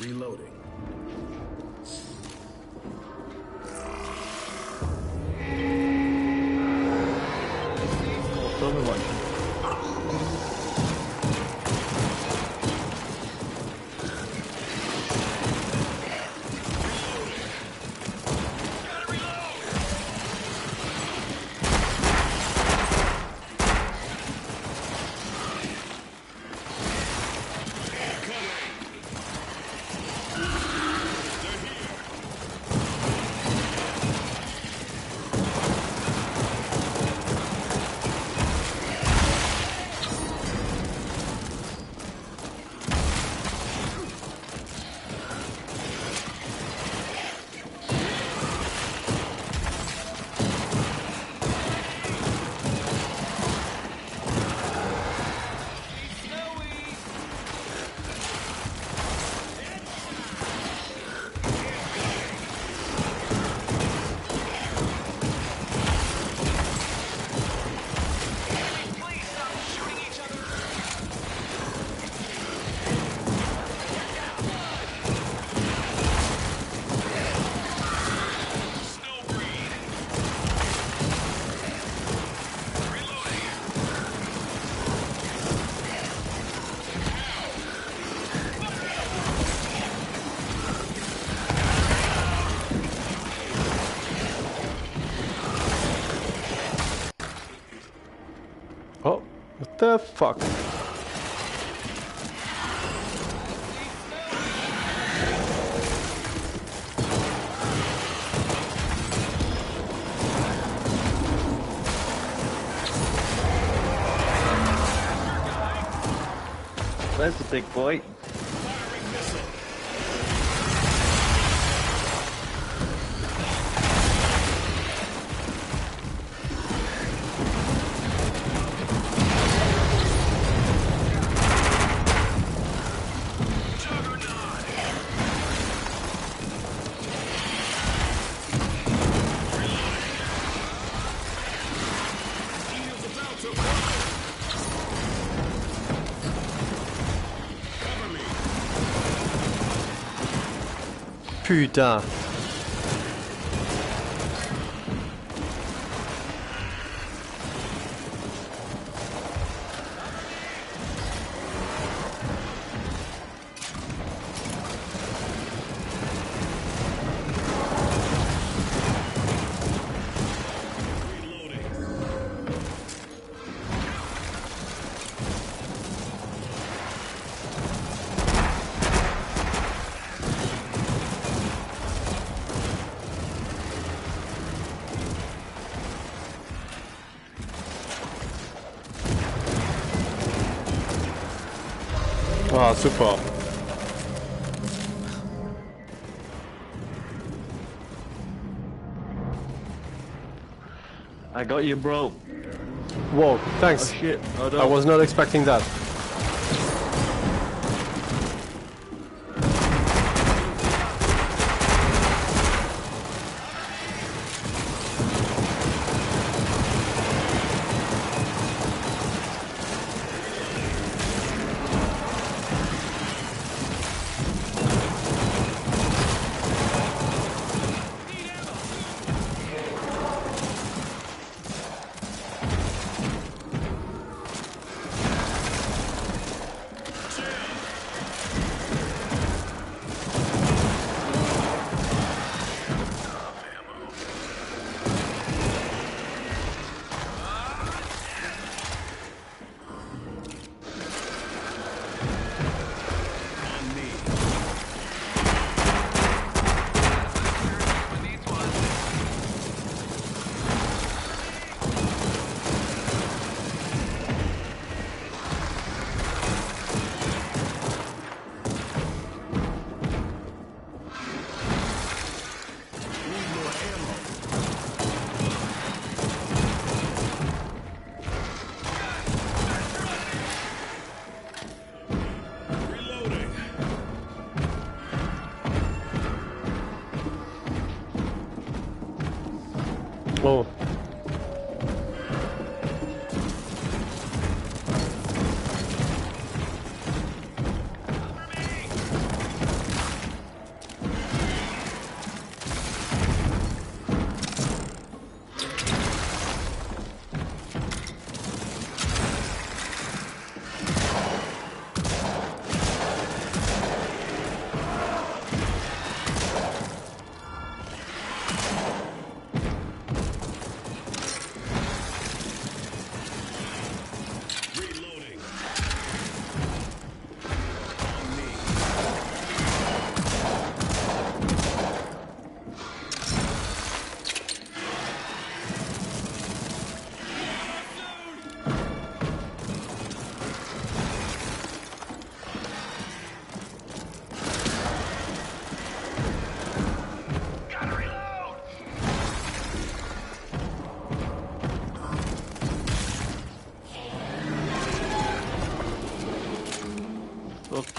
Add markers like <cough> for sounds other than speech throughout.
Reloading. Fuck? Where's the big boy? Püter. Ah, super. I got you, bro. Whoa, Oh thanks. shit. Oh. I was not expecting that.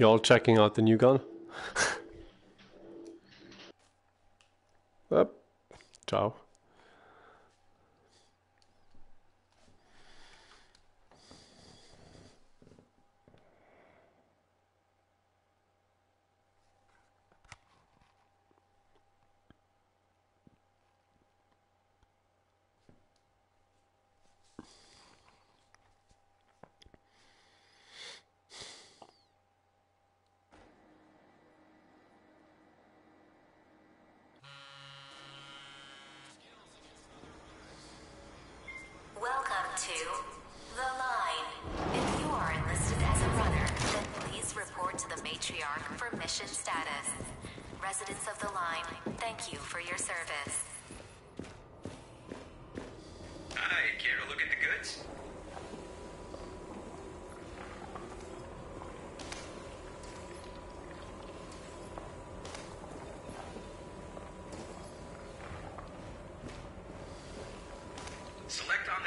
Y'all checking out the new gun? <laughs> Up, Ciao.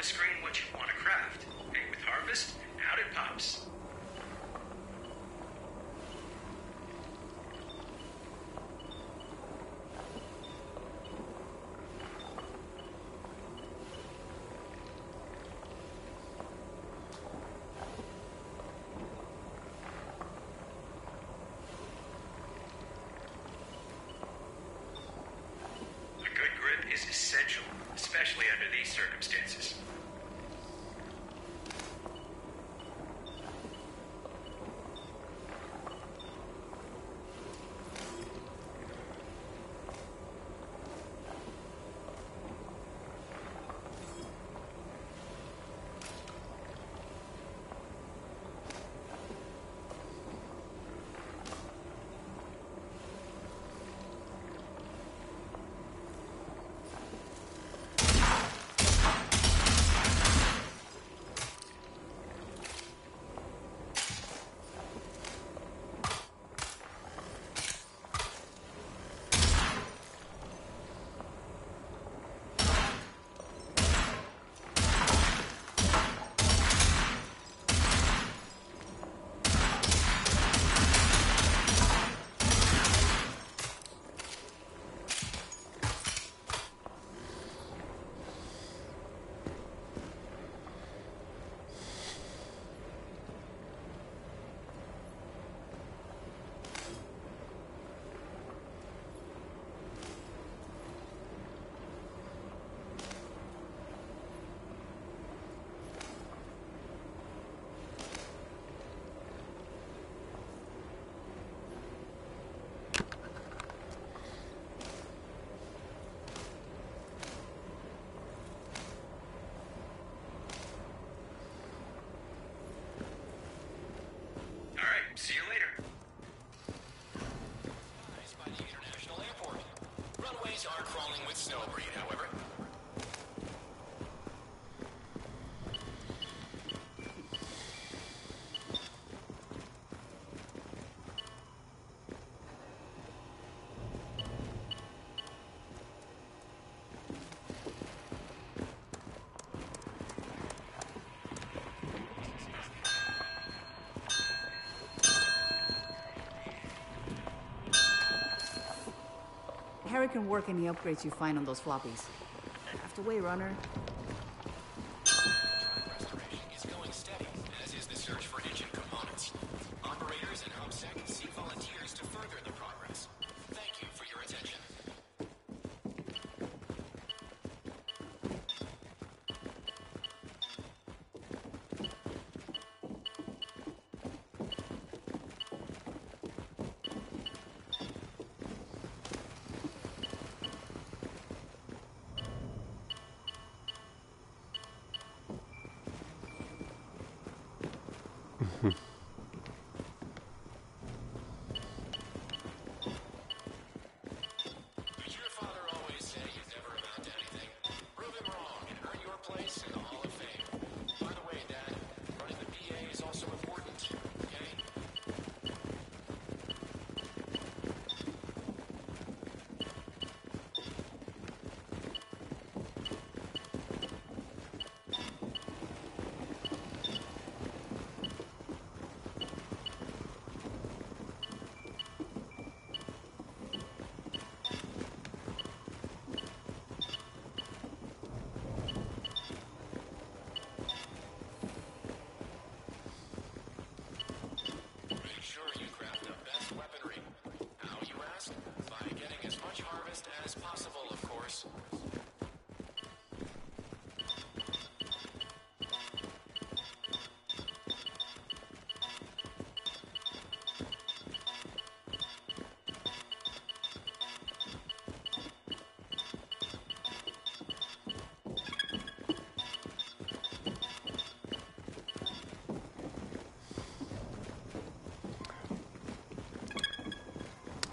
screen myself. Can work any upgrades you find on those floppies. Craft away, runner.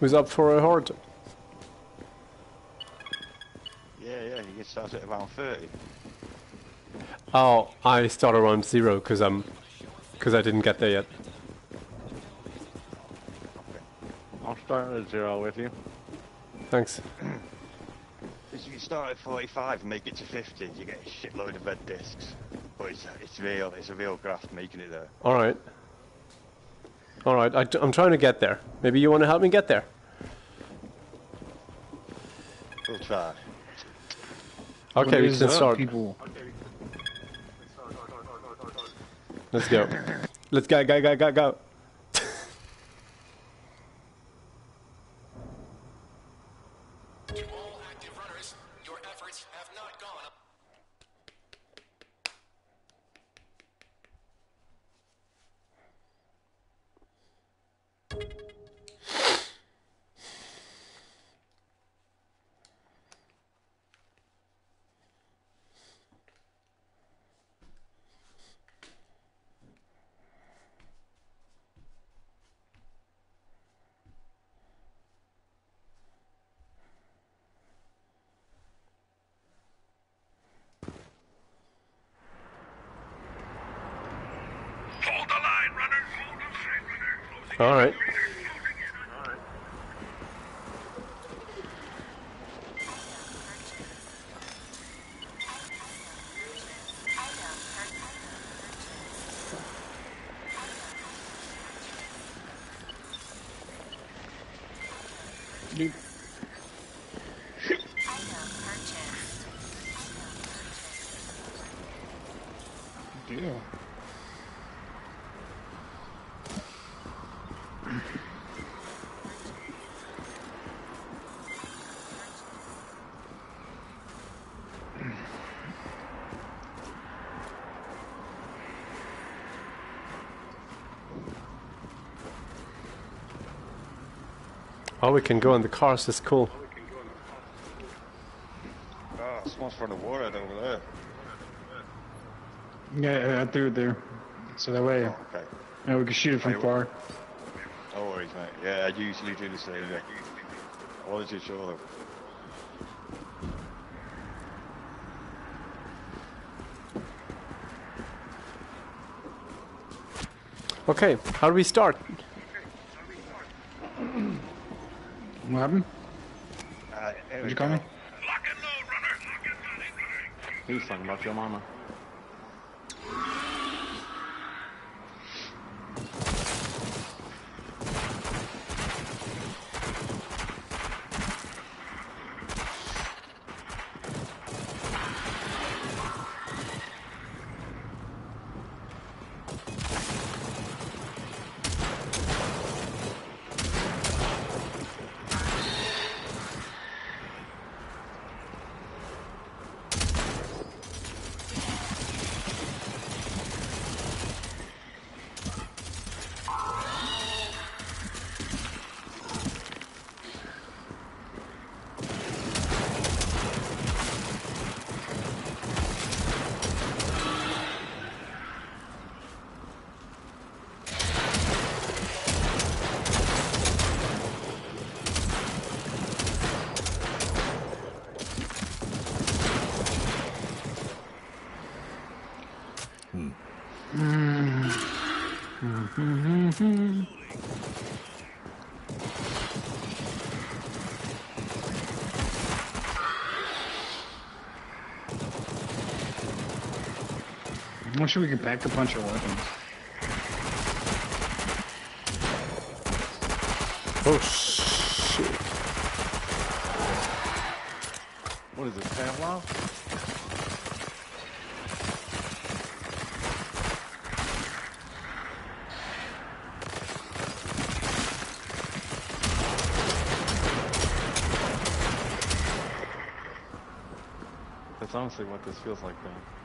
Who's up for a horde? Yeah, yeah, you can start at around 30. Oh, I start around zero because I'm because I didn't get there yet. I'll start at zero with you. Thanks. <clears throat> If you start at 45 and make it to 50, you get a shitload of red discs. But it's, it's real, it's a real graft making it there. All right. All right. I, am trying to get there. Maybe you want to help me get there. We'll. Okay, we can uh, start. People. Let's go. Let's go, go, go, go, go. To all active runners, your efforts have not gone up. Hold the line, runners. Hold the line, runners. All right. Oh, we can go in the cars. That's cool. Ah, oh, someone's throwing a warhead over there. Yeah, yeah, I threw it there. So that way, Oh, okay. yeah, we can shoot it from Hey, far. No worries, mate. Yeah, I usually do the same. Yeah. I wasn't too sure though. Okay, how do we start? What happened? Uh, here Did you call go. me? Lock and load, runners. Lock and load. He's talking about your mama. Hmm. I'm sure we can pack a bunch of weapons. Oh, honestly what this feels like then.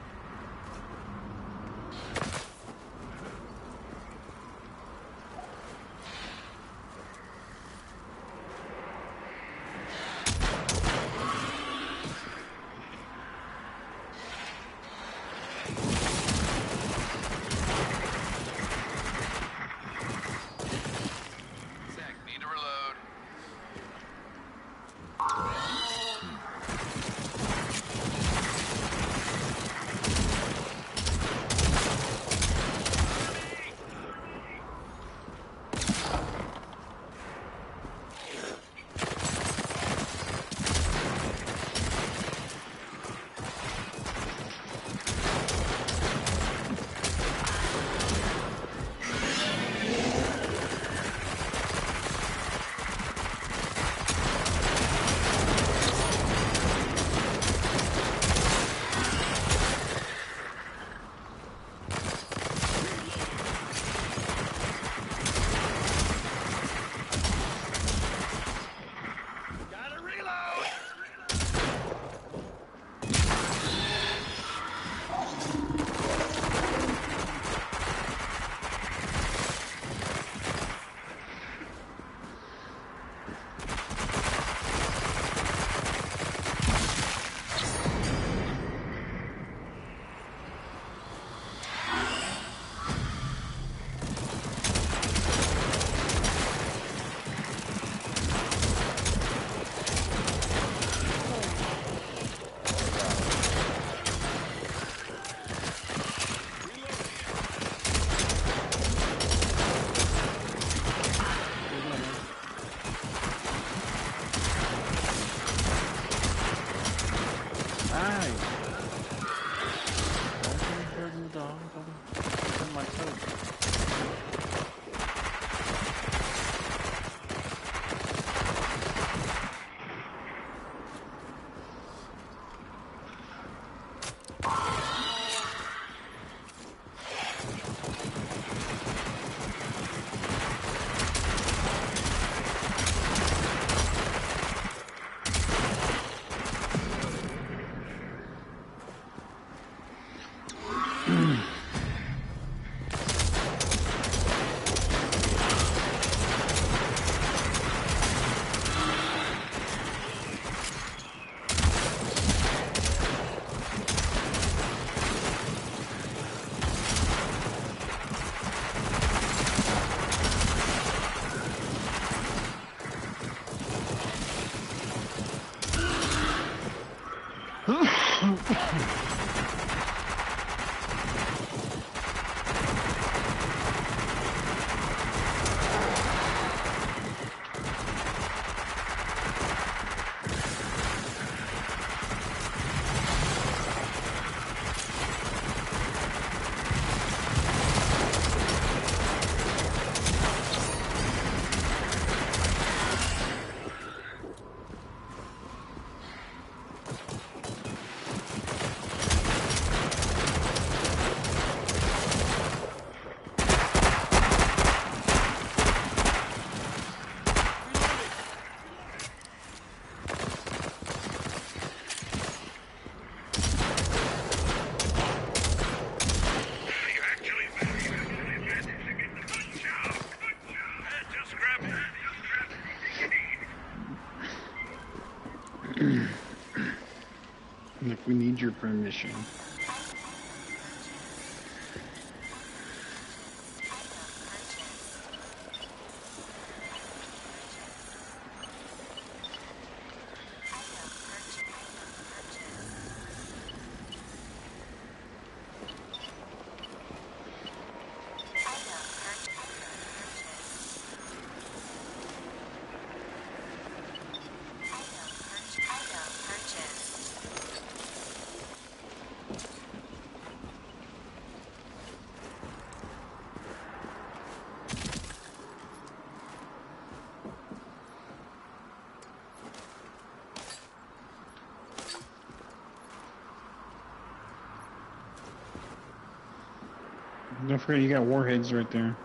Don't forget you got warheads right there.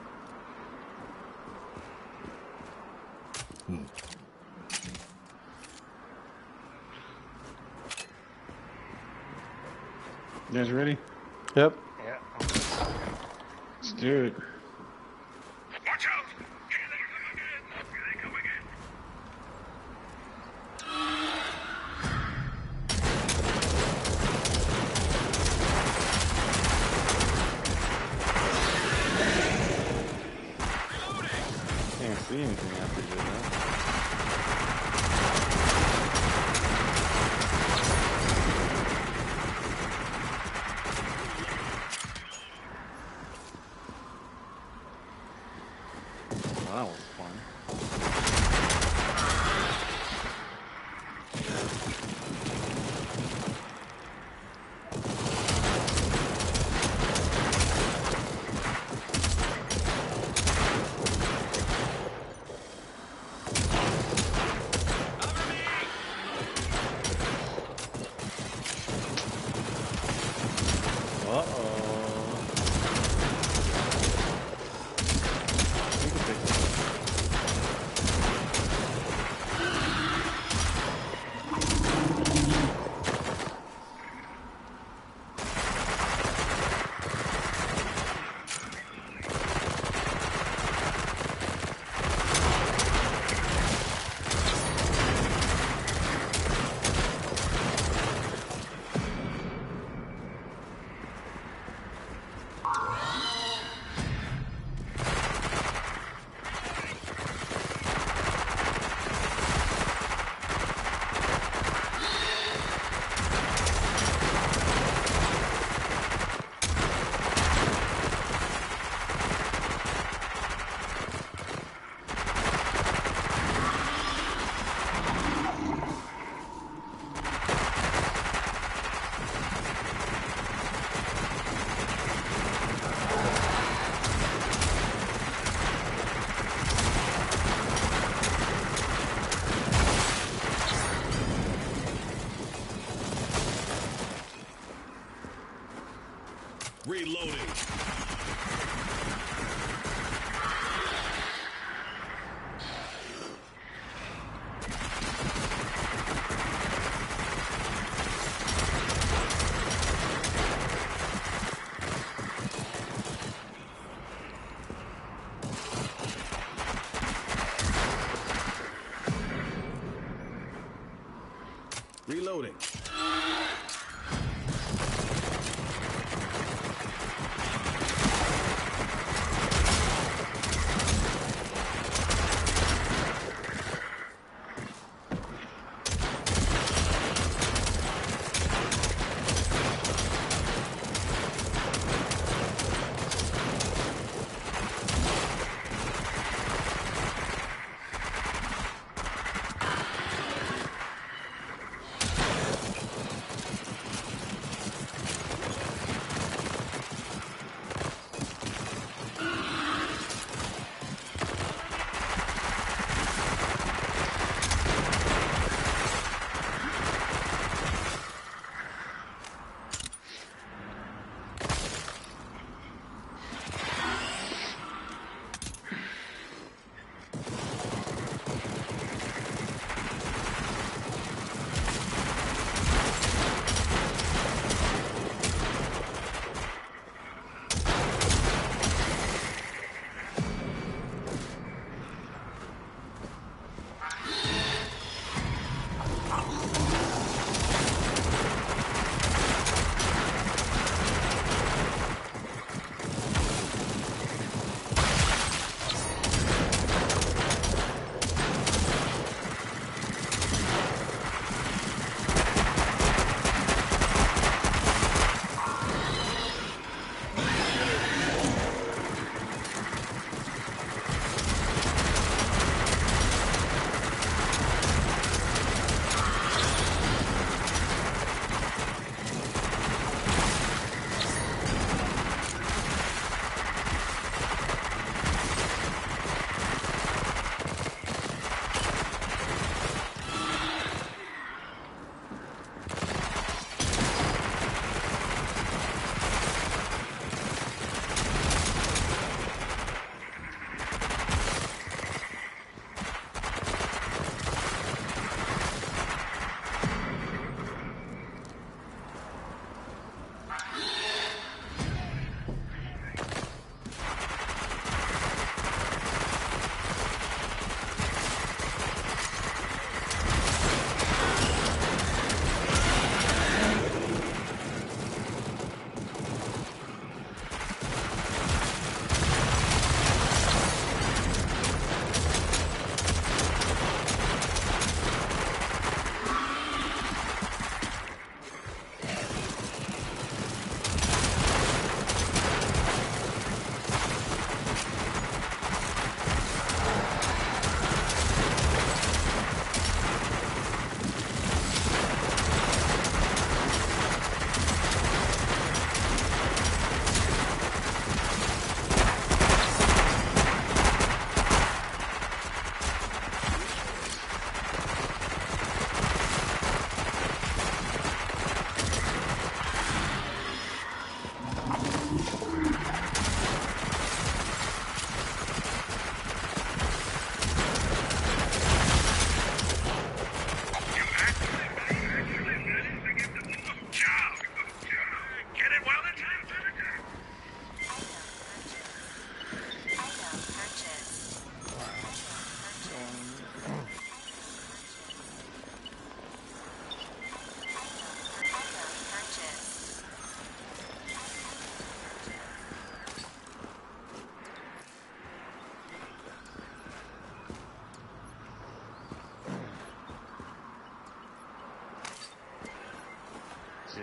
You guys ready? Yep. Yeah. Let's do it.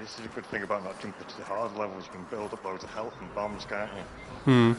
This is a good thing about not jumping to the hard levels. You can build up loads of health and bombs, can't you? Hmm.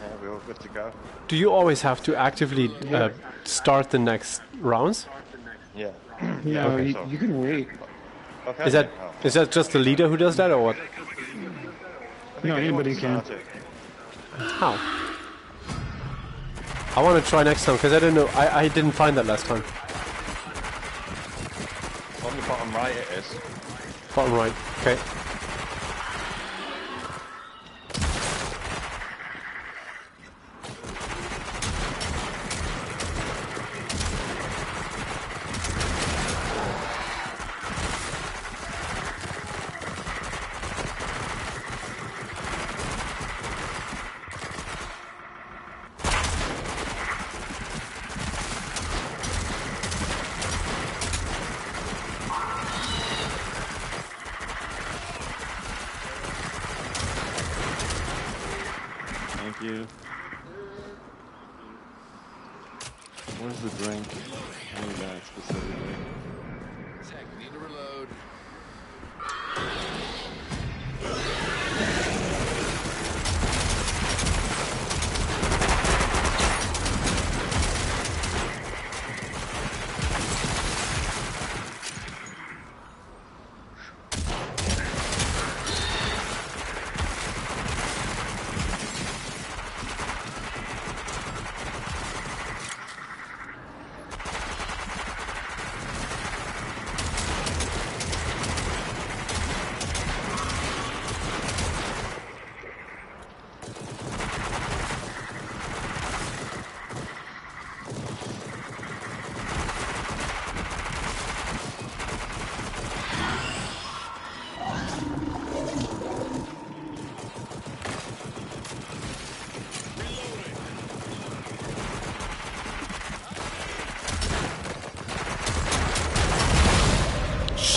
Yeah, we're all good to go. Do you always have to actively uh, start the next rounds? Yeah. No, <clears throat> okay, you, so- you can wait. Okay. Is that Oh. is that just the leader who does that, or what? No, anybody can. How? I want to try next time because I don't know. I, I didn't find that last time. On the bottom right it is. Bottom right. Okay. Thank you. I need that specifically. Zach, need to reload.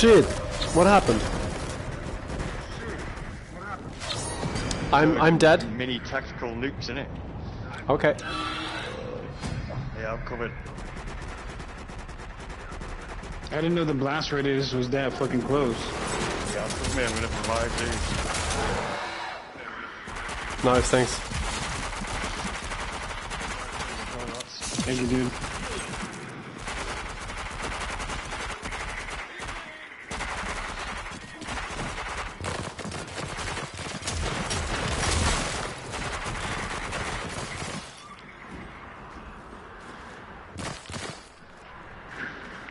Shit! What happened? I'm I'm dead. Mini tactical nukes in it. Okay. Yeah, I'm covered. I didn't know the blast radius was that fucking close. Yeah, I'm covered. Me, I'm gonna provide these. Nice, thanks. Thank you, dude.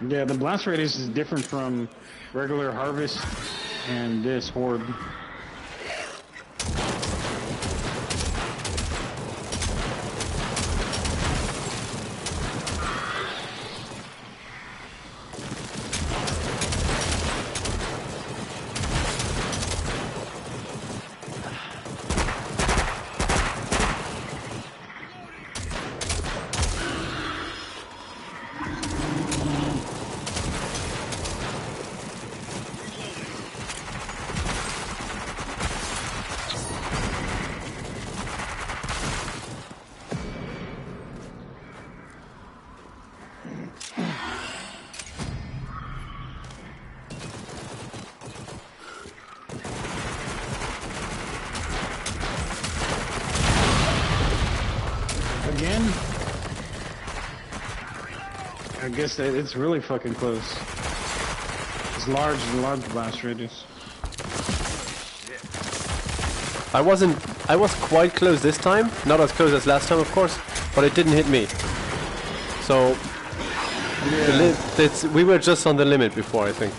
Yeah, the blast radius is different from regular harvest and this horde. Again? It's really fucking close. It's large, large blast radius. I wasn't. I was quite close this time. Not as close as last time, of course, but it didn't hit me. So the it's, we were just on the limit before, I think.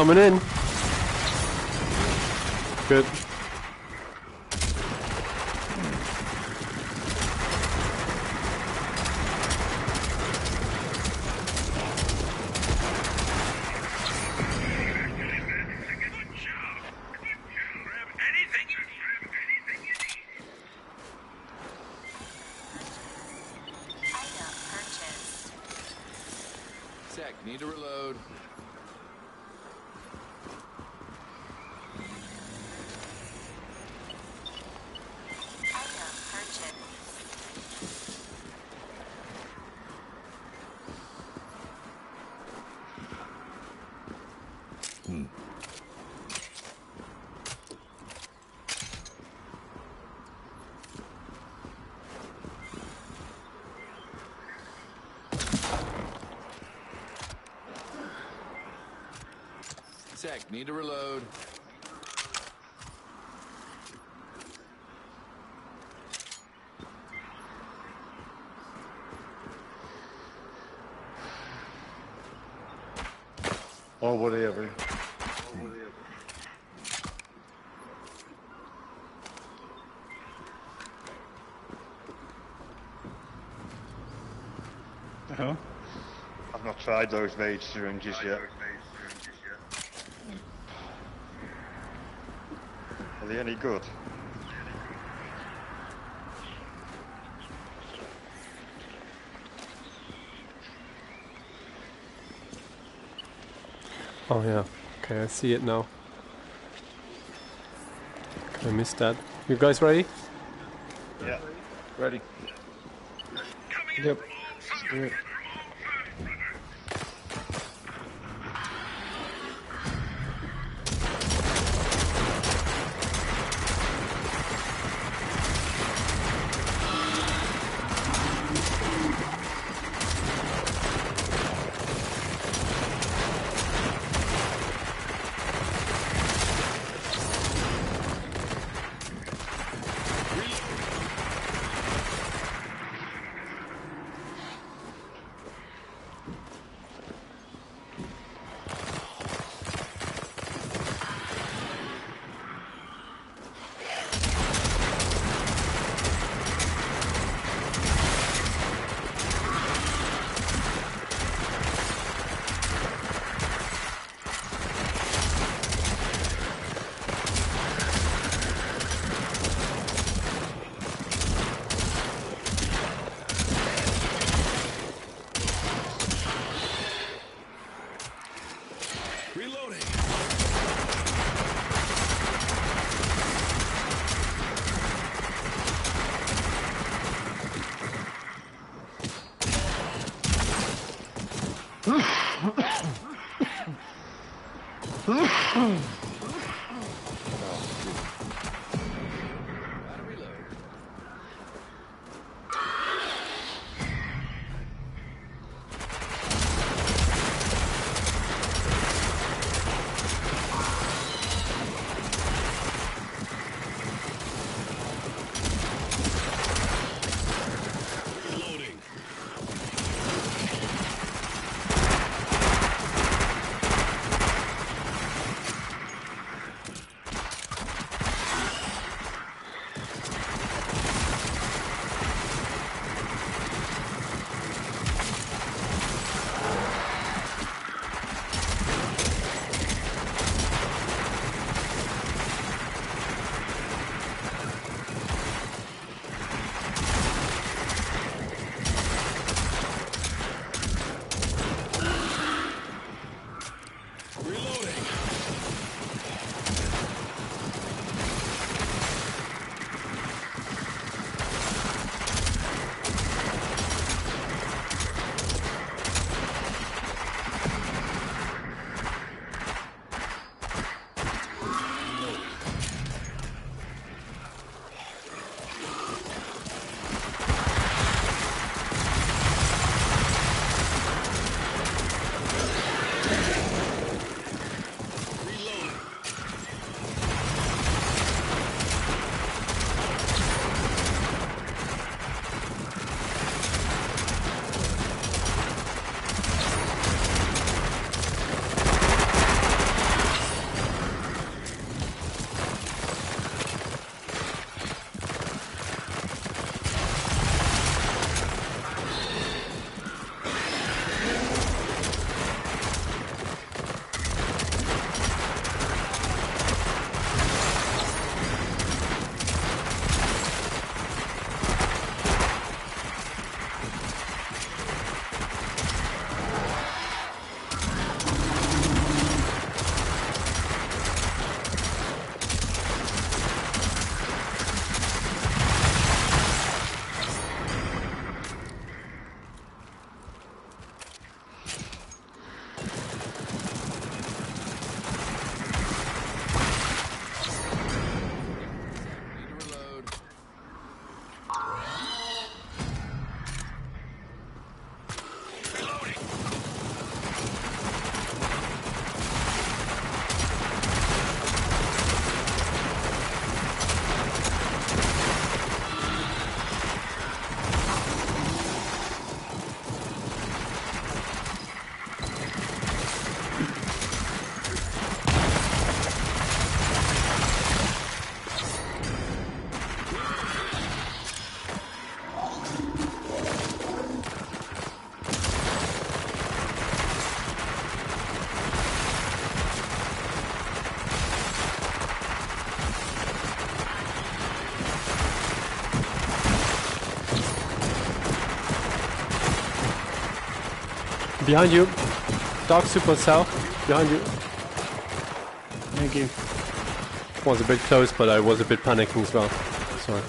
Coming in. Good. Good job. Grab anything you grab anything you need. Item purchased. Sec, need to reload. Item purchased. Sec, need to reload. Or whatever. Oh. I've not tried those rage syringes yet. Are they any good? Oh yeah. Okay, I see it now. I missed that. You guys ready? Yeah. Ready. Yep. Do it. Reloading. Gotta reload. Behind you. Dark super south. Behind you. Thank you. Was a bit close, but I was a bit panicking as well. Sorry.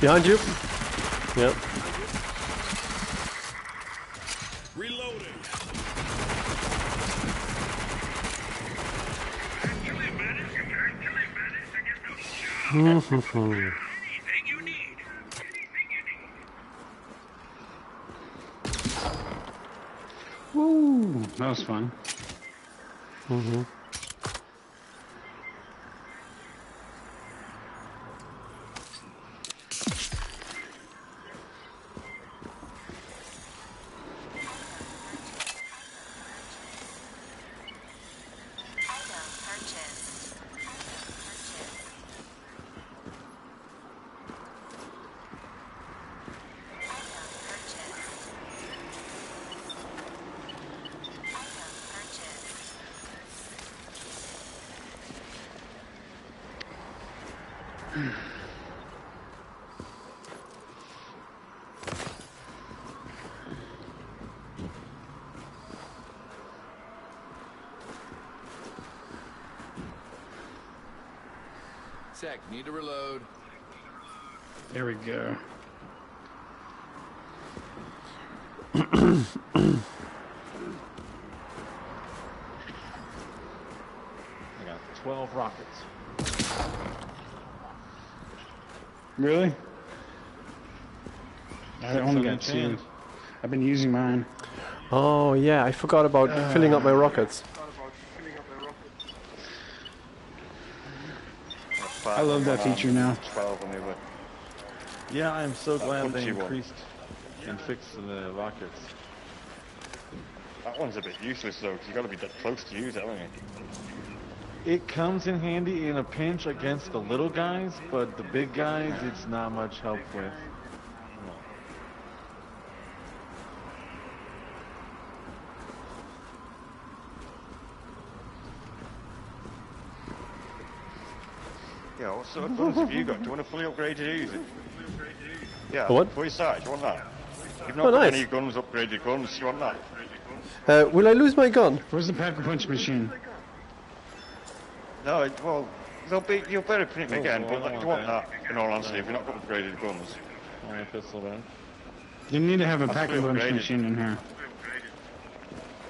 Behind you. Yep. Reloading. Anything you need. Woo! That was fun. Mm-hmm. Sec, need to reload. There we go. I got 12 rockets. Really? I Six only got two. I've been using mine. Oh yeah, I forgot about filling up my rockets. I love that feature now. 12 on the other. Yeah, I'm so glad they punchy one. increased and fixed the rockets. That one's a bit useless though, because you've got to be that close to use it, haven't you? It comes in handy in a pinch against the little guys, but the big guys, it's not much help with. Yeah, what sort of guns have you got? Do you want a fully upgrade upgraded Uzi? Yeah, A what? for your side, do you want that? You've not Oh, got nice. any guns, upgraded guns, do you want that? Uh, will I lose my gun? Where's the pack a punch machine? No, it, well, they'll be, you'll better print them Oh, again, well, but like, don't you want want that, in all honesty, if you've not got upgraded guns? Only a pistol then. You need to have a That's pack-a-punch machine in here.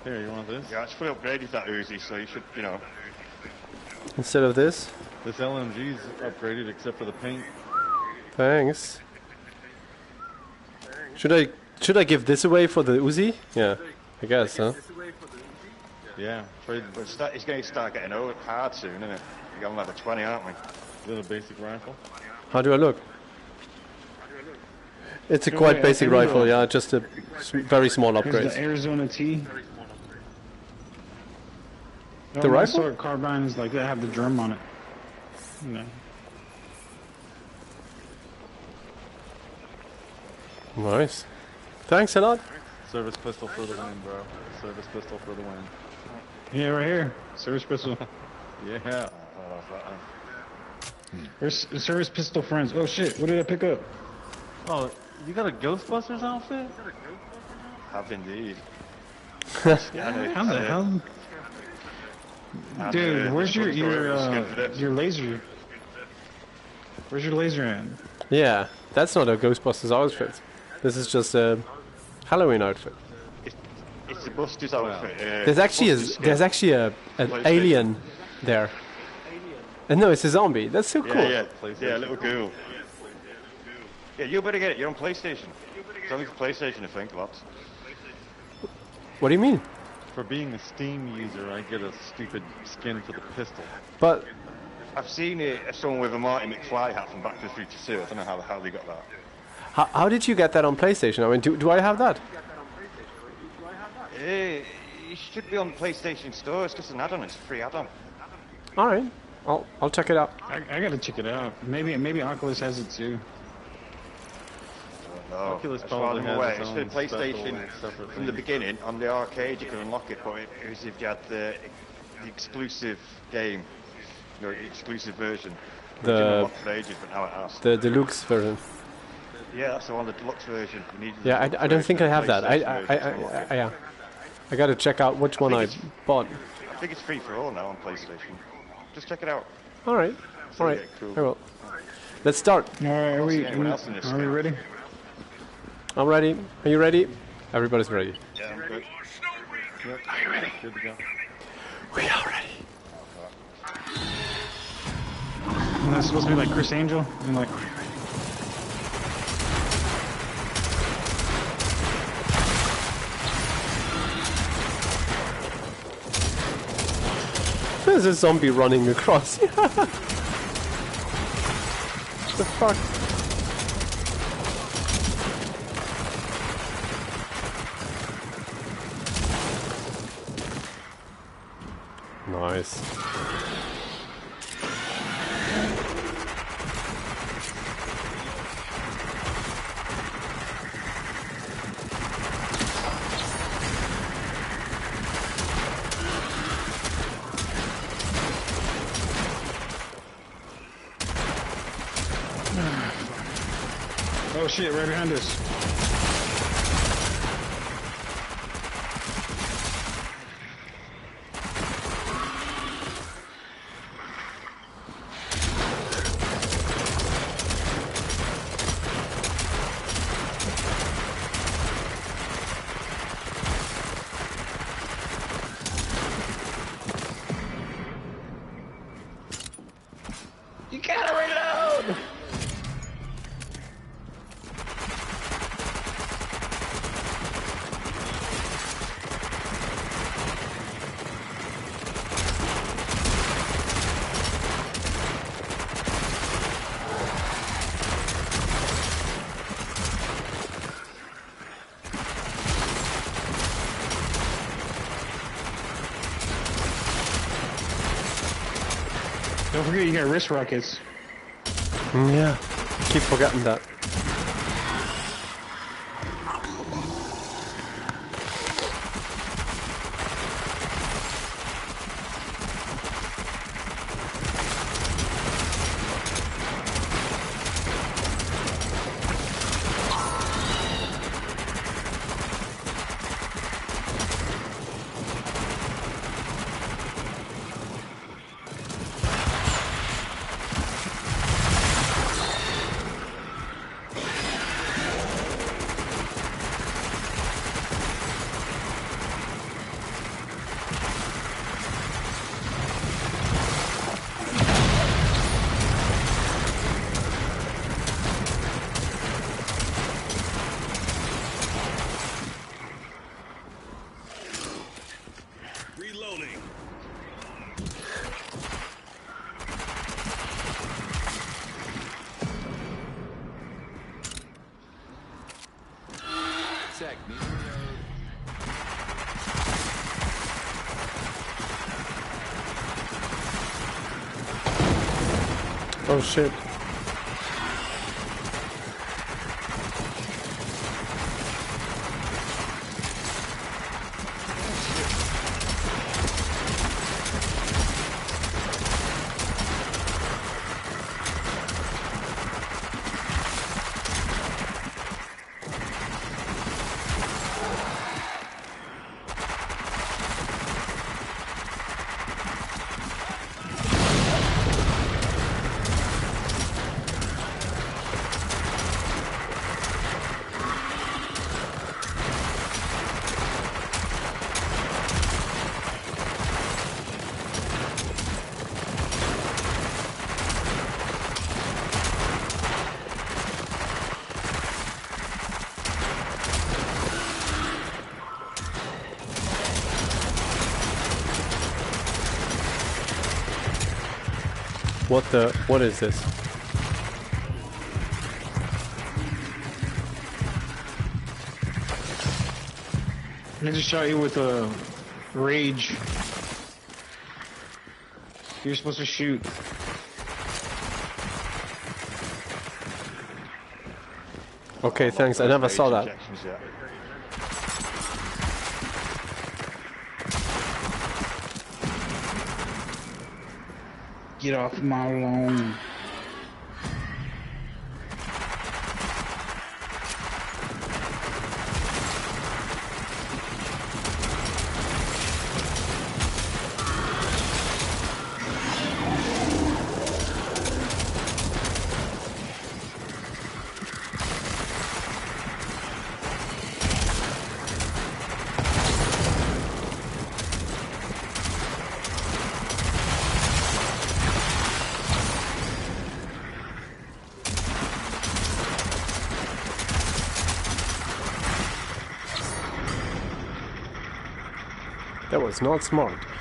Here, you want this? Yeah, it's fully upgraded that Uzi, so you should, you know. Instead of this? This LMG's upgraded except for the paint. Thanks. Should I should I give this away for the Uzi? Yeah, I guess, huh? Yeah, trade But it's, start, it's going to start getting old, hard soon, isn't it? We're going level 20, aren't we? little basic rifle. How do I look? It's a Go quite ahead, basic I can do rifle, it. yeah, just a s- very small Here's upgrade. the Arizona T. The All my rifle? sword carbines like that have the drum on it. You know. Nice. Thanks a lot. Service pistol for the win, bro. Service pistol for the win. Yeah, right here. Service pistol. <laughs> Yeah. There's service pistol friends. Oh shit! What did I pick up? Oh, you got a Ghostbusters outfit? Have indeed. <laughs> How the hell? Dude, where's your your uh, good for this. your laser? Where's your laser at? Yeah, that's not a Ghostbusters outfit. This is just a Halloween outfit. It's the Buster's outfit. uh, There's actually a, Buster's skin. there's actually a an alien there. And no, it's a zombie. That's so cool. Yeah, yeah, yeah, little girl. Yeah, you better get it. You're on PlayStation. It's only for PlayStation, I think, lots. What do you mean? For being a Steam user, I get a stupid skin for the pistol. But I've seen it, someone with a Marty McFly hat from Back to the Future 2. I don't know how the hell they got that. how, how did you get that on PlayStation? I mean, do, do I have that? Eh, it should be on the PlayStation Store. It's just an add-on. It's a free add-on. All right, I'll I'll check it out. I, I gotta check it out. Maybe maybe Oculus has it too. No, Oculus as far probably as I'm has aware, its it's for own PlayStation separate from the beginning. On the arcade, you can unlock it, but it was if you had the, the exclusive game, you know, exclusive version. The- didn't unlock for ages, but now it has. The deluxe version. Yeah, that's the one, the deluxe version. You need the Yeah, I, deluxe I don't think I have that. I I, I, version to unlock I, I yeah. I gotta check out which one I bought. I think it's free for all now on PlayStation. Just check it out. All right, all right. yeah, cool. I will. Let's start. All right, are we anyone else in this are we ready? I'm ready. Are you ready? Everybody's ready. Yeah, I'm good. Are you ready? Good to go. We are ready. And that's supposed to be like Criss Angel and like. There's a zombie running across. <laughs> What the fuck? Nice. Shit! Right behind us. You gotta reload! You got wrist rockets. Mm, yeah. Keep forgetting that. Shit. What the? What is this? I just shot you with a rage. You're supposed to shoot. Okay, thanks. I never saw that. Get off my lawn. Was not smart.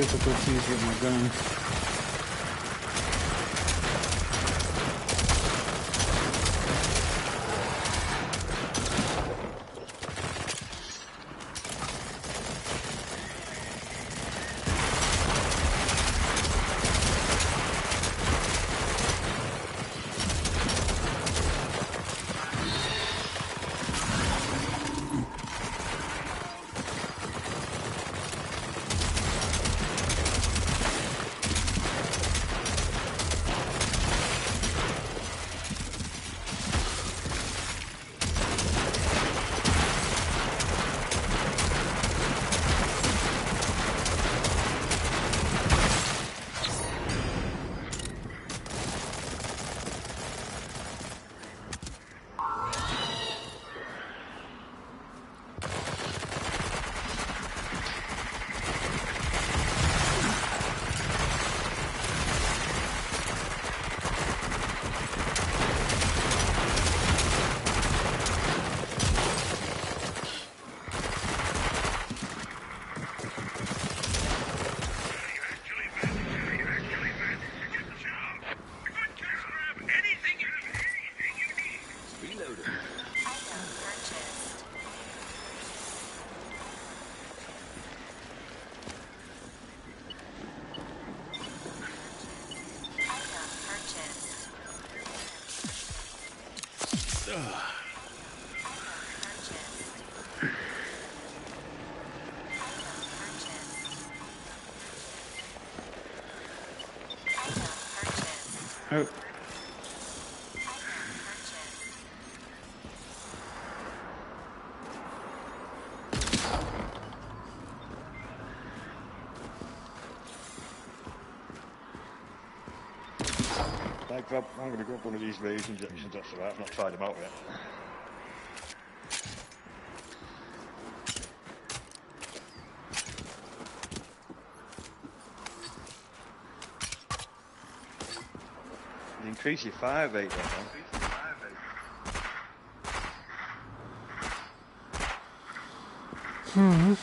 Technical difficulties with my Grab one of these rage injections, that's alright, I've not tried them out yet. You increase your fire rate then, huh? Hmm.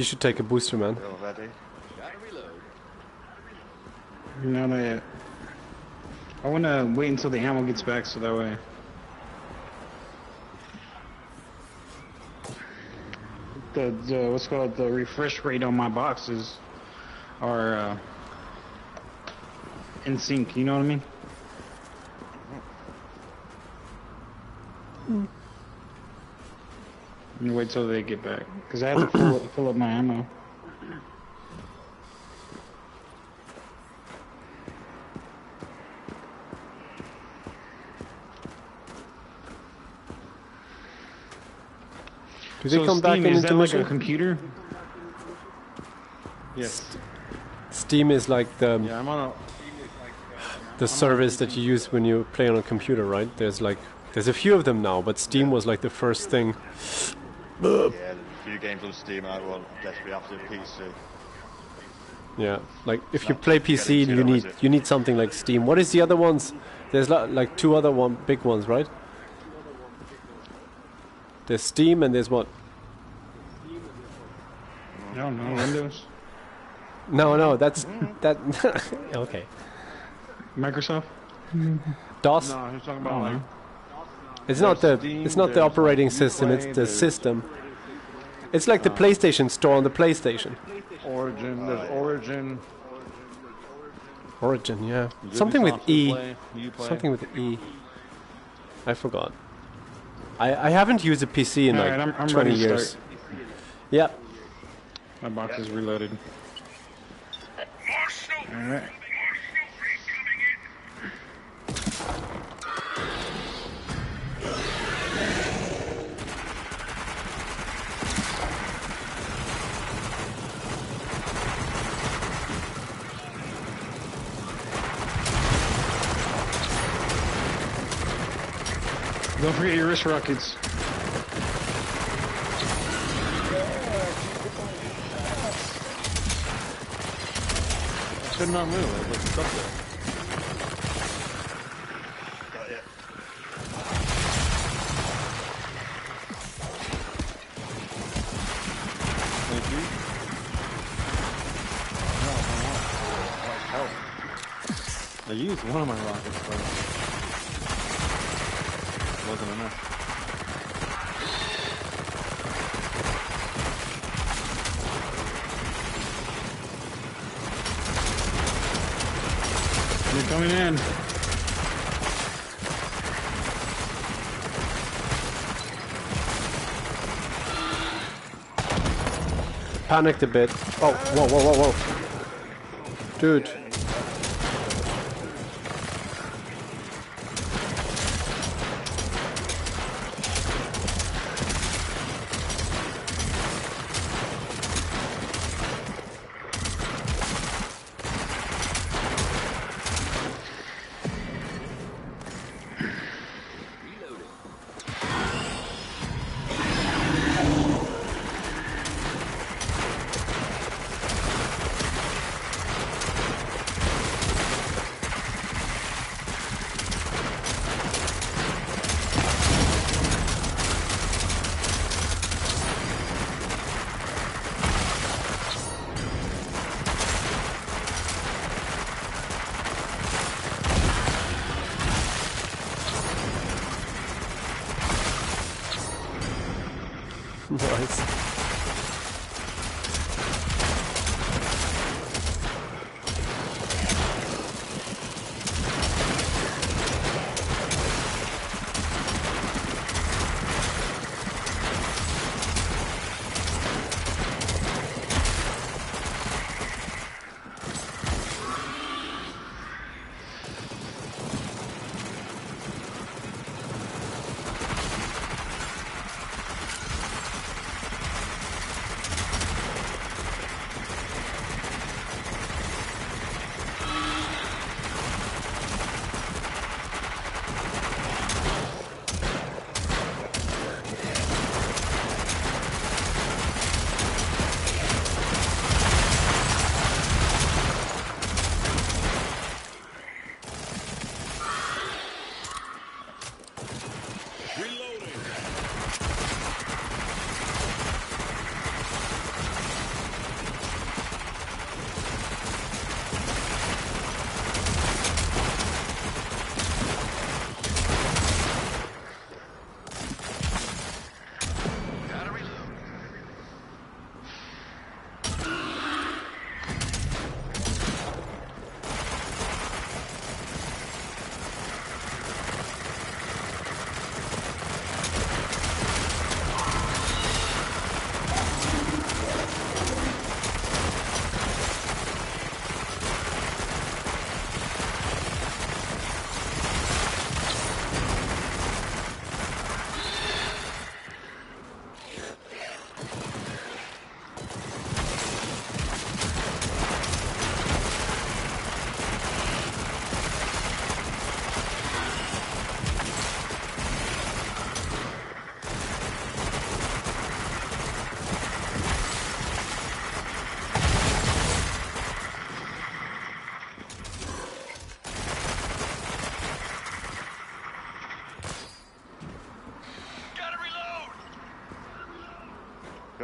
You should take a booster, man. We're all ready. no, not yet. I want to wait until the ammo gets back so that way. The, the what's called the refresh rate on my boxes are uh, in sync. You know what I mean? Let me wait till they get back because I have to fill, up- fill up my ammo. Do they so come back Steam, in is that like a computer? Yes. Steam is like the Yeah, I'm on a. the service that you use when you play on a computer, right? There's like there's a few of them now, but Steam was like the first thing. Yeah, there's a few games on Steam I want desperately after the PC. Yeah, like if you play PC, you need you need something like Steam. What is the other ones? There's like two other one big ones, right? There's Steam and there's what? I don't know. Windows, No, no, that's mm. that. <laughs> okay, Microsoft. <laughs> DOS. No, he's talking about oh, don't like. Know. It's not the Steam, it's not the operating like, system. It's the system. It's like the PlayStation Store on the PlayStation. Origin, there's Origin. Origin, yeah. Something with E. Uplay, Uplay. Something with E. I forgot. I I haven't used a PC in like Alright, I'm- I'm 20 years. start. Yeah. My box is reloaded. All right. Don't forget your wrist rockets. Could not move. I was stuck there. Oh, Help. I used one of my rockets, but wasn't enough. They're coming in. Panicked a bit. Oh, whoa, whoa, whoa, whoa. Dude.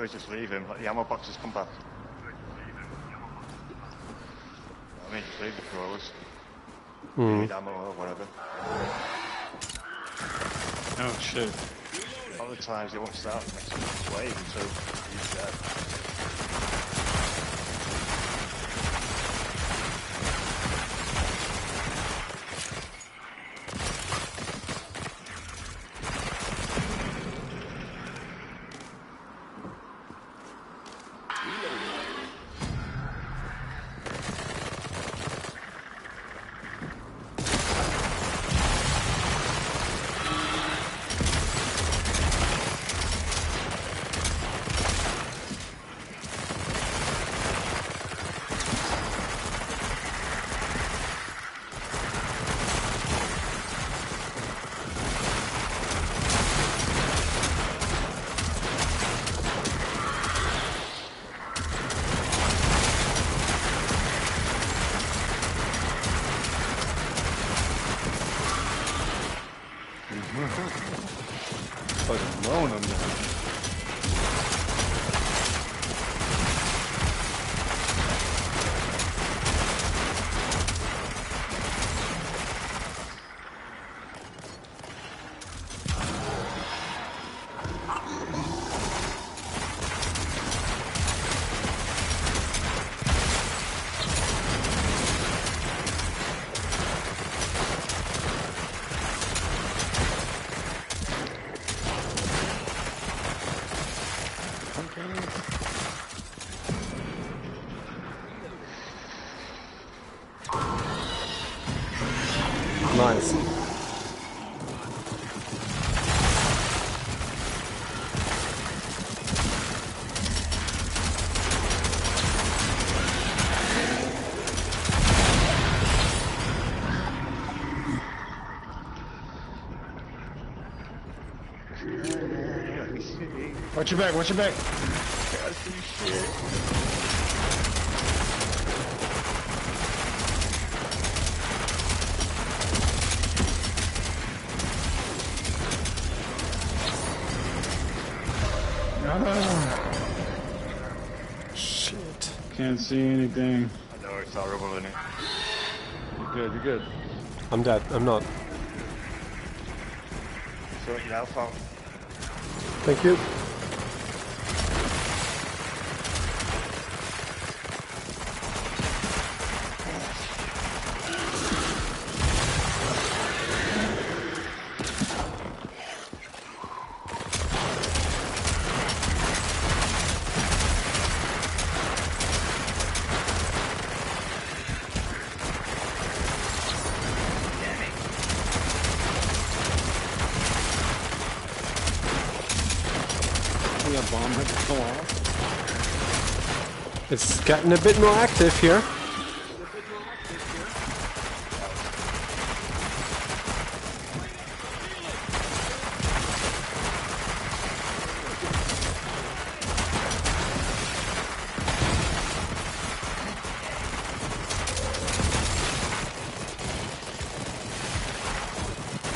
Guys, just leave him. Let the ammo boxes come back. I mean, just leave the throwers. Hmm. Need ammo or whatever. Oh shit. A lot of times they won't start the next wave until he's dead. Fucking mowing them down. Nice. Watch your back, watch your back. Ah, Shit. can't see anything. I know it's horrible, isn't it? You're good, you're good. I'm dead. I'm not. Sort your health out. Thank you. a bomb had to go off. It's getting a bit more active here.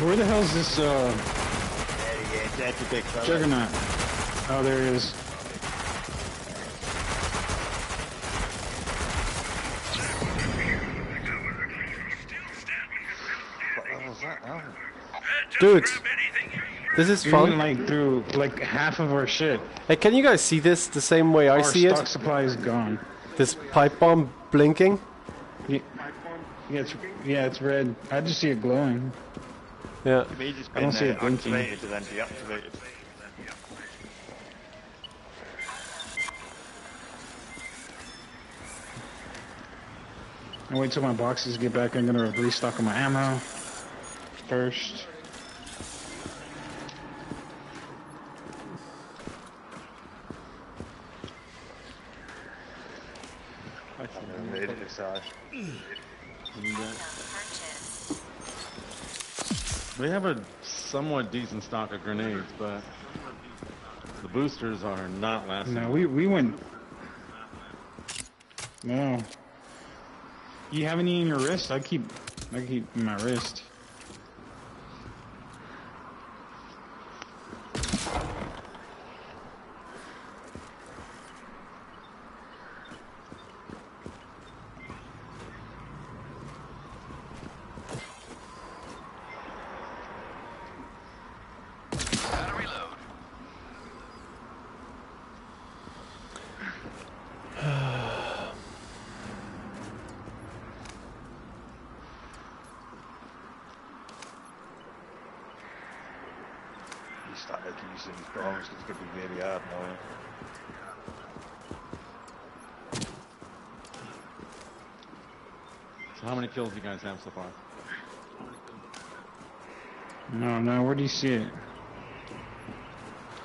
Where the hell's this uh, Yeah, yeah, that's a big juggernaut? Oh, there he is. What the hell's that? Oh. Dude, this is We went fun. like through like half of our shit. Hey, can you guys see this the same way I our see stock it? supply is gone. This pipe bomb blinking? Yeah, yeah, it's yeah, it's red. I just see it glowing. Yeah. Me I don't been see it blinking. activated and then deactivated. I wait till my boxes get back. I'm gonna restock on my ammo first. I'm gonna made it aside. Purchase. We have a somewhat decent stock of grenades, but the boosters are not lasting. No, we we went. No. You have any in your wrist? I keep I keep in my wrist. Gotta reload. You started using bombs, it's gonna be really hard now. So how many kills you guys have so far? No, no. Where do you see it?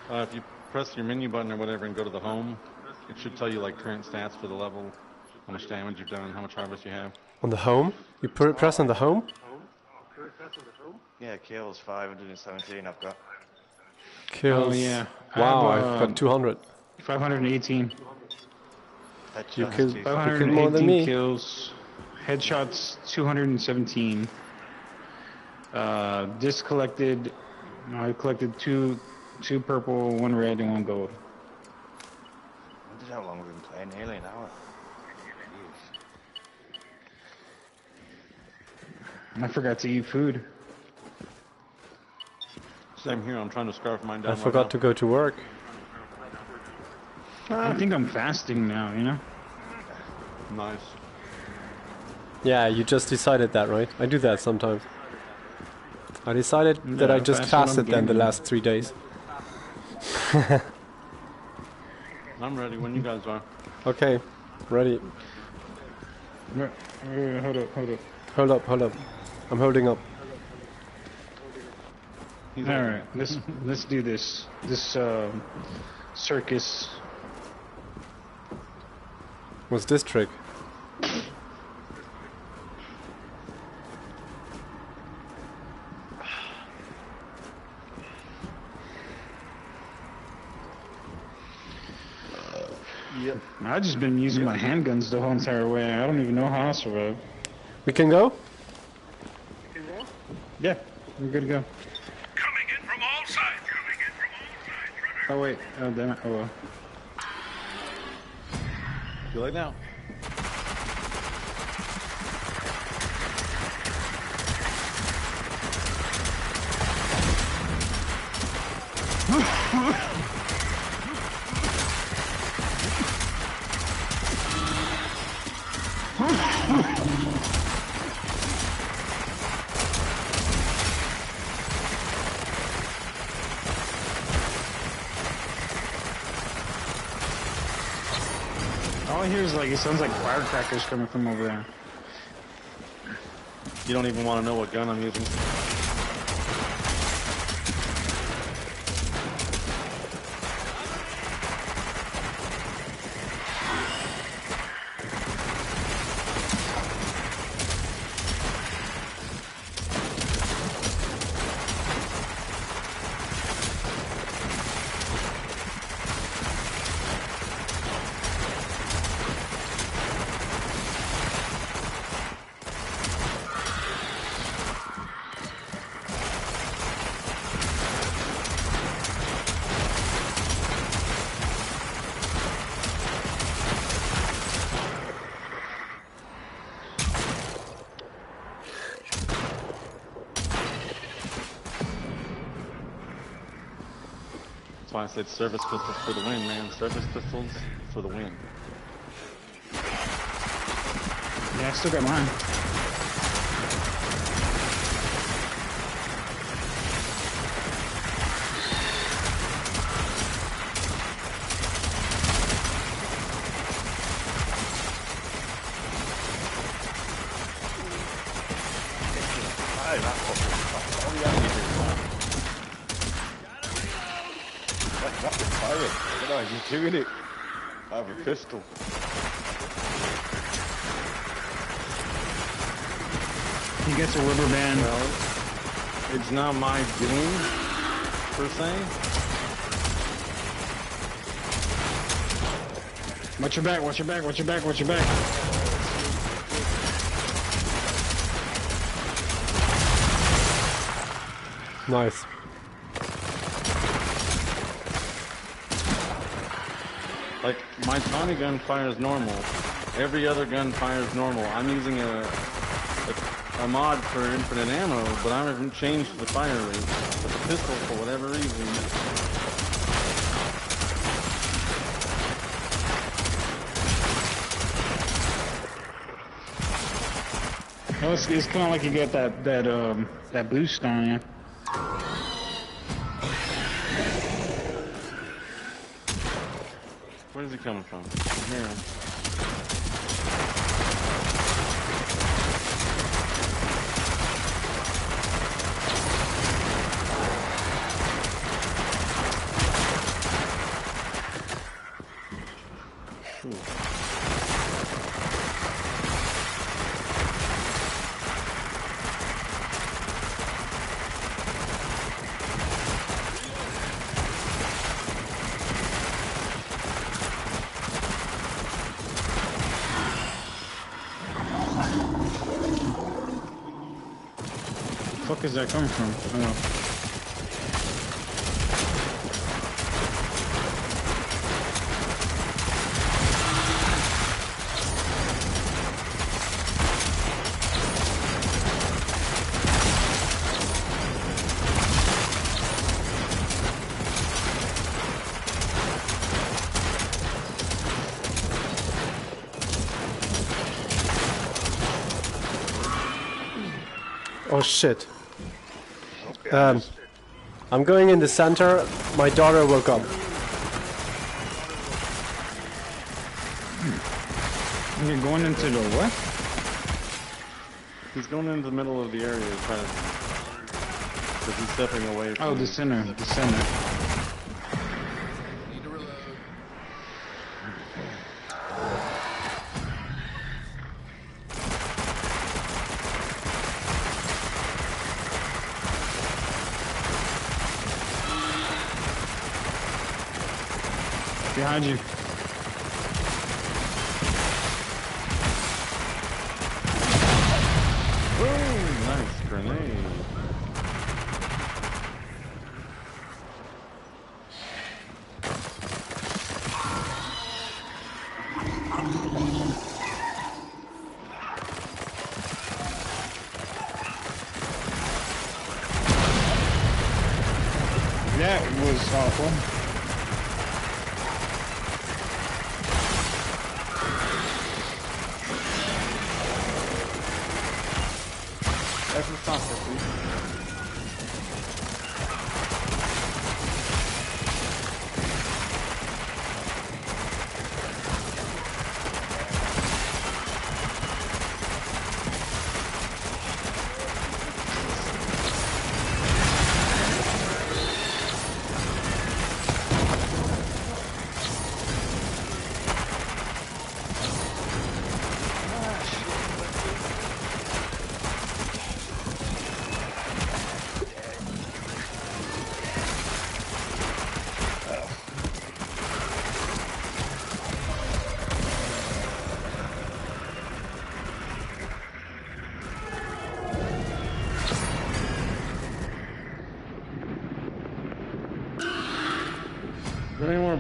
Uh, if you press your menu button or whatever and go to the home, it should tell you like current stats for the level, how much damage you've done, how much harvest you have. On the home? You put it press on the home? Yeah, kills 517 I've got. Kills. Oh, yeah. I Wow, have, I've um, got 200. 518. Headshots, You killed- you killed more than 518 me. kills. Headshots 217. Uh, disc collected. I collected two, two purple, one red, and one gold. I wonder how long we've been playing, nearly an hour. Jeez. I forgot to eat food. Same here, I'm trying to scarf mine down. I forgot to go to work. I think I'm fasting now. You know. Nice. Yeah, you just decided that, right? I do that sometimes. I decided that I just that's what I'm fasted then the last three days. <laughs> I'm ready when you guys are. Okay, ready. No, uh, Hold up, hold up. Hold up, hold up. I'm holding up. He's All let's <laughs> let's do this. This um, circus. What's this trick? Yep. I've just been using my handguns the whole entire way. I don't even know how I survive. We can go? Yeah, we're good to go. Coming in from all sides. Coming in from all sides. Oh wait, oh damn it. Oh well. Too late now. All I hear is like it sounds like firecrackers coming from over there. You don't even want to know what gun I'm using. Said service pistols for the win, man. Service pistols for the win. Yeah, I still got mine. Hey, that fucking all the enemies in there. Like, rapid fire. You know, you're doing it. I have a pistol. He gets a rubber band. Well, it's not my doing, per se. Watch your back, watch your back, watch your back, watch your back. Nice. Like, my Tommy gun fires normal. Every other gun fires normal. I'm using a, a, a mod for infinite ammo, but I haven't changed the fire rate. But the pistol, for whatever reason, Well, it's, it's kind of like you get that that um that boost on you. Where's he coming from? I is that coming from? Oh. Oh shit. Um, I'm going in the center. My daughter woke up. You're going into the what? He's going into the middle of the area trying to... Because he's stepping away from... Oh, the center, the center.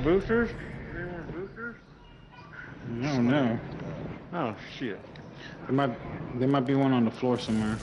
Boosters? Boosters? No, no. Oh, shit. There might, there might be one on the floor somewhere.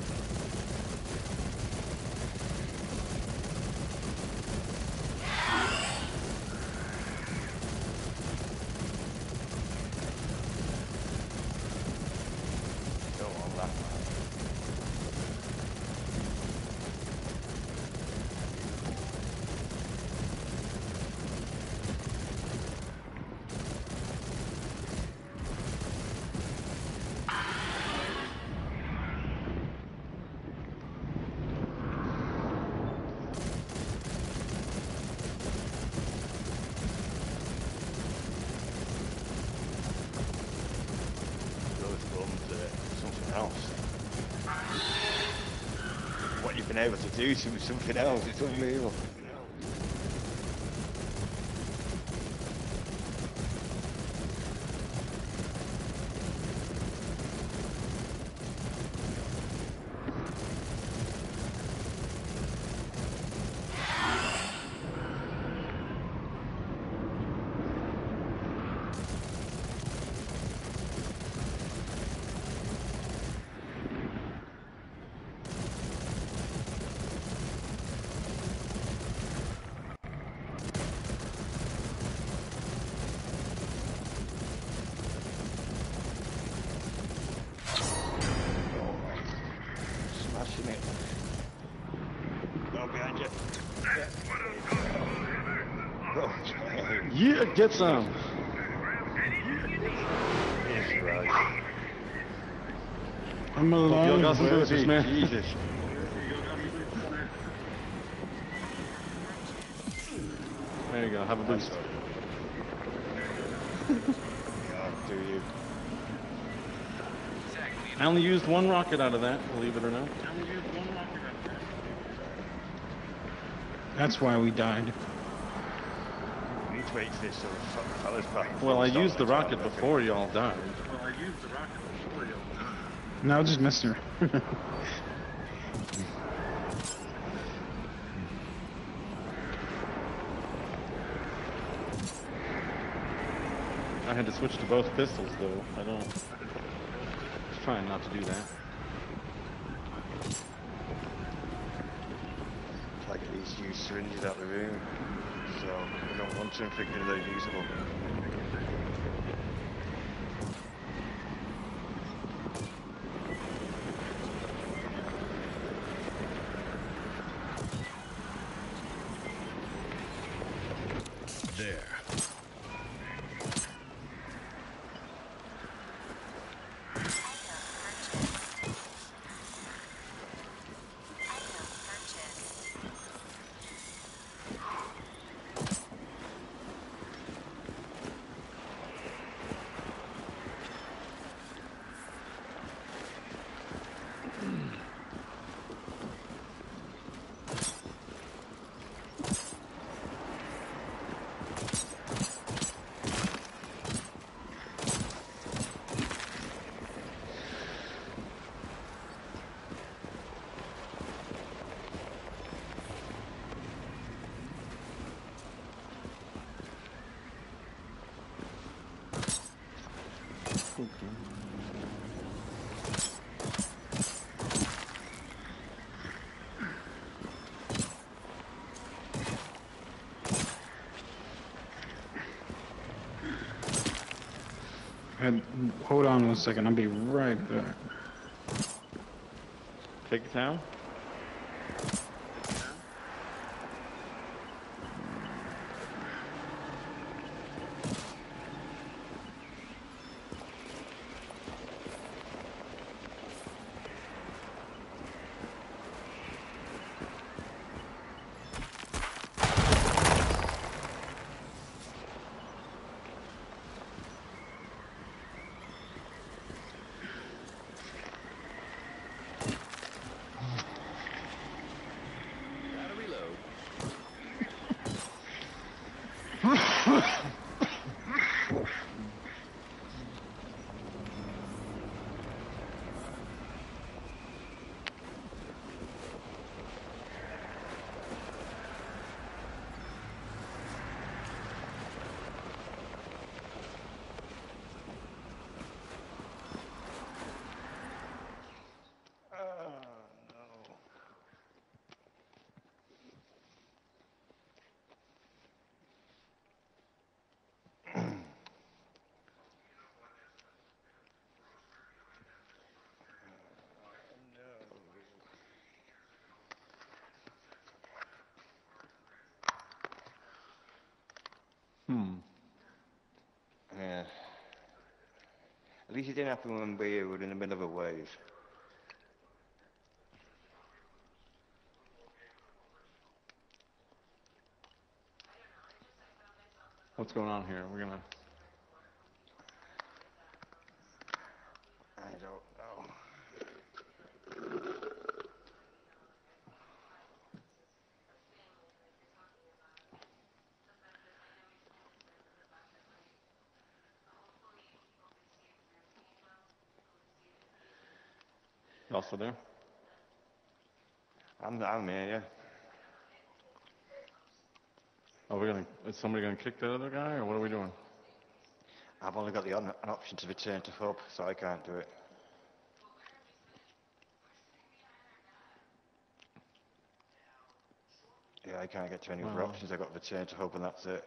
Able to do some, something else. It's unreal. Smashing it. Go behind you. Oh, Yeah, get some. I'm Hope y'all got some Where boosters, man. Jesus. There you go. Have a boost. God, do you? I only used one rocket out of that, believe it or not. That's why we died. We wait for this sort of fe- fella's back. Well, I used the the time, rocket I think. before y'all died. No, I just missed her. I had to switch to both pistols, though. I don't. was trying not to do that. Try to get these used syringes out of the room. So, I don't want to thinking they're usable. There. Had- Hold on one second. I'll be right back. Take your time. Hmm. Yeah. At least it didn't have happen when we were in the middle of a wave. What's going on here? We're gonna. I don't know. Y'all still there? I'm, I'm here, yeah. Are we gonna? Is somebody gonna kick the other guy, or what are we doing? I've only got the on, an option to return to hub, so I can't do it. Yeah, I can't get to any other options. I've got return to hub and that's it.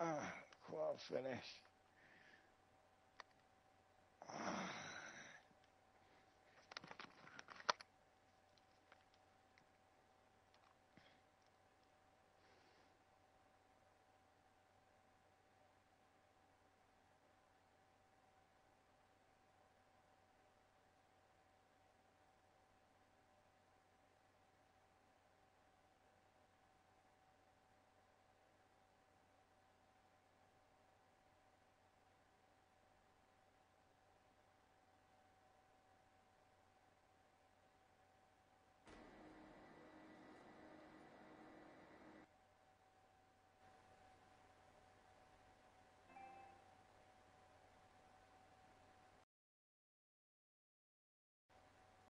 Ah, quite finished.